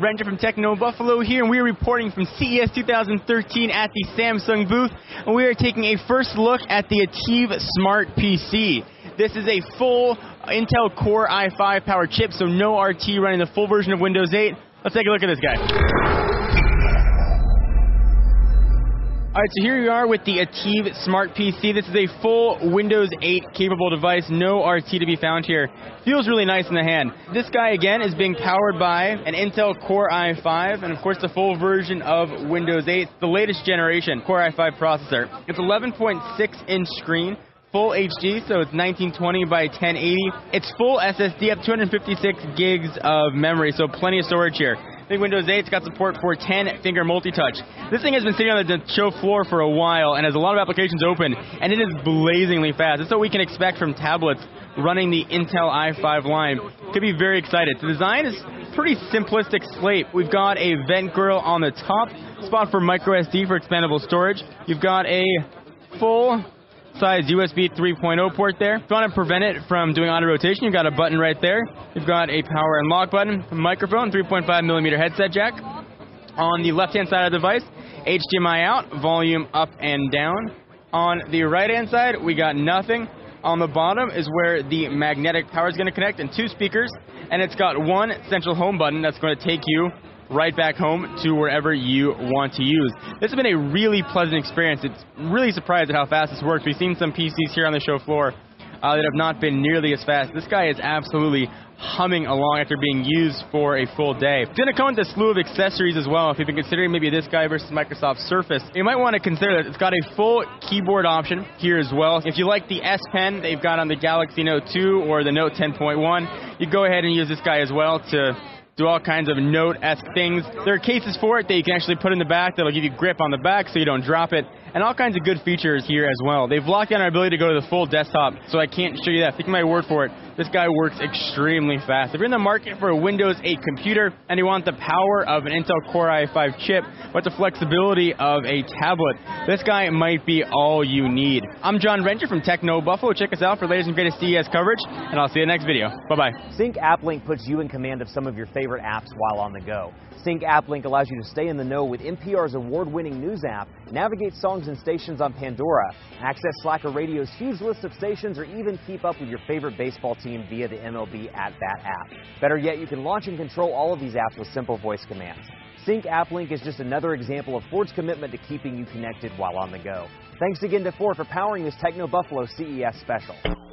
Ranger from Techno Buffalo here, and we are reporting from CES 2013 at the Samsung booth, and we are taking a first look at the Ativ Smart PC. This is a full Intel Core i5 powered chip, so no RT running the full version of Windows 8. Let's take a look at this guy. All right, so here we are with the Ativ Smart PC. This is a full Windows 8 capable device, no RT to be found here. Feels really nice in the hand. This guy, again, is being powered by an Intel Core i5, and of course the full version of Windows 8, the latest generation Core i5 processor. It's 11.6 inch screen, full HD, so it's 1920 by 1080. It's full SSD up 256 gigs of memory, so plenty of storage here. I think Windows 8's got support for 10 finger multi-touch. This thing has been sitting on the show floor for a while and has a lot of applications open, and it is blazingly fast. That's what we can expect from tablets running the Intel i5 line. Could be very excited. The design is pretty simplistic slate. We've got a vent grill on the top, spot for micro SD for expandable storage. You've got a full size USB 3.0 port there. If you want to prevent it from doing auto rotation, you've got a button right there. You've got a power and lock button, microphone, 3.5 millimeter headset jack. On the left hand side of the device, HDMI out, volume up and down. On the right hand side, we got nothing. On the bottom is where the magnetic power is going to connect and two speakers. And it's got one central home button that's going to take you right back home to wherever you want to use. This has been a really pleasant experience. It's really surprised at how fast this works. We've seen some PCs here on the show floor uh, that have not been nearly as fast. This guy is absolutely humming along after being used for a full day. It's going to come with a slew of accessories as well. If you've been considering maybe this guy versus Microsoft Surface, you might want to consider that it's got a full keyboard option here as well. If you like the S Pen they've got on the Galaxy Note 2 or the Note 10.1, you go ahead and use this guy as well to do all kinds of note-esque things. There are cases for it that you can actually put in the back that'll give you grip on the back so you don't drop it, and all kinds of good features here as well. They've locked down our ability to go to the full desktop, so I can't show you that. Take my word for it. This guy works extremely fast. If you're in the market for a Windows 8 computer and you want the power of an Intel Core i5 chip, but the flexibility of a tablet, this guy might be all you need. I'm Jon Rettinger from Techno Buffalo. Check us out for latest and greatest CES coverage, and I'll see you in the next video. Bye-bye. Sync AppLink puts you in command of some of your favorite apps while on the go. Sync AppLink allows you to stay in the know with NPR's award-winning news app, navigate songs and stations on Pandora, access Slacker Radio's huge list of stations, or even keep up with your favorite baseball team via the MLB at Bat app. Better yet, you can launch and control all of these apps with simple voice commands. Sync AppLink is just another example of Ford's commitment to keeping you connected while on the go. Thanks again to Ford for powering this Techno Buffalo CES special.